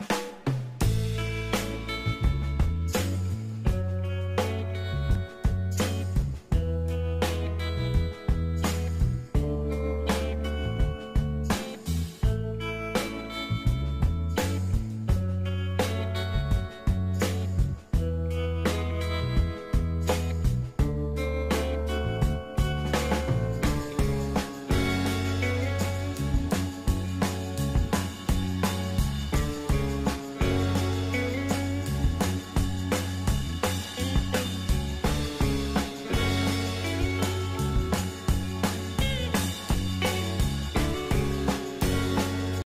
you